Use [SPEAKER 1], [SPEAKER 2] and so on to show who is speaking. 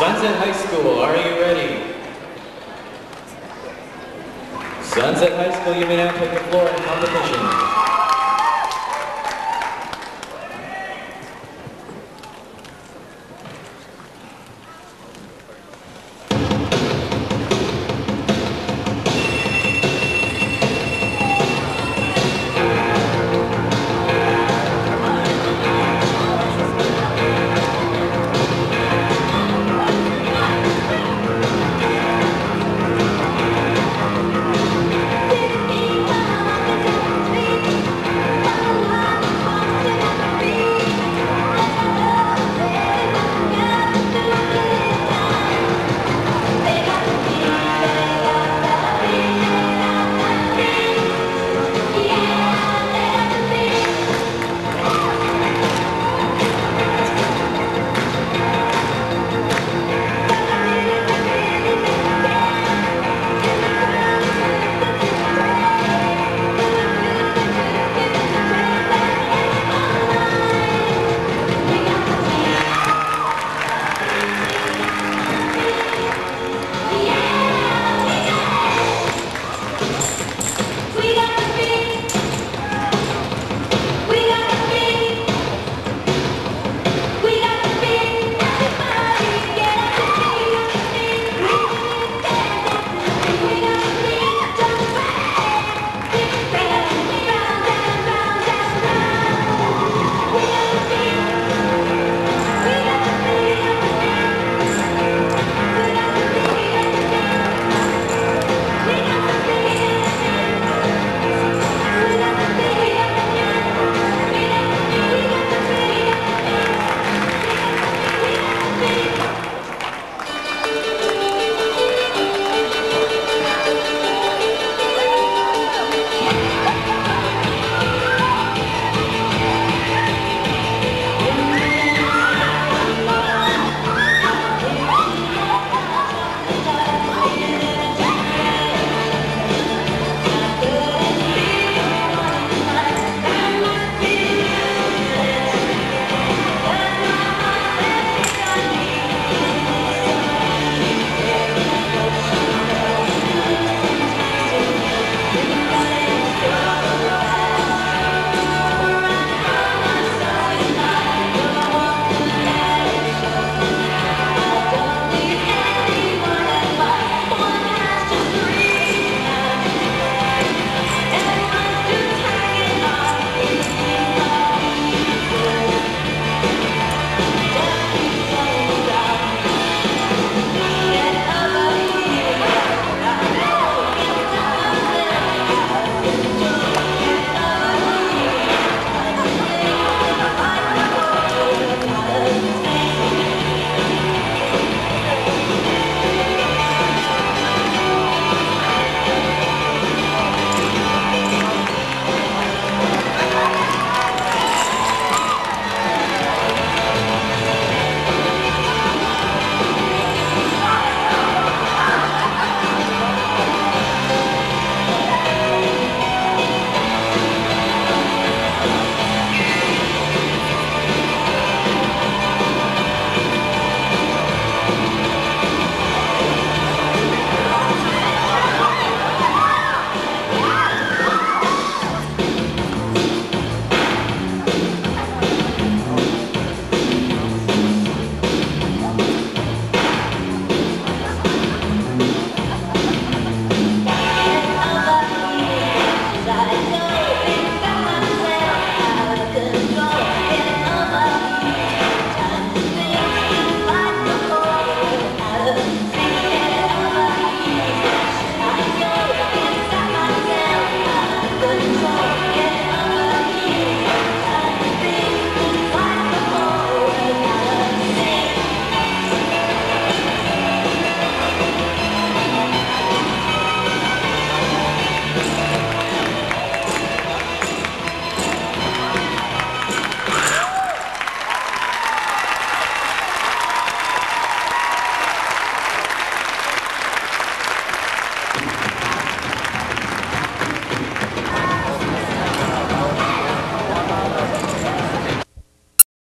[SPEAKER 1] Sunset High School, are you ready? Sunset High School, you may now take the floor in competition.